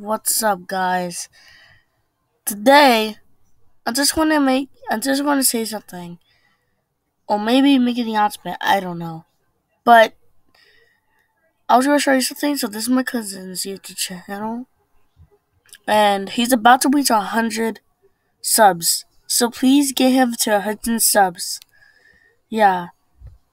What's up, guys? Today, I just want to make, I just want to say something, or maybe make an announcement. I don't know, but I was gonna show you something. So this is my cousin's YouTube channel, and he's about to reach a hundred subs. So please get him to a hundred subs. Yeah,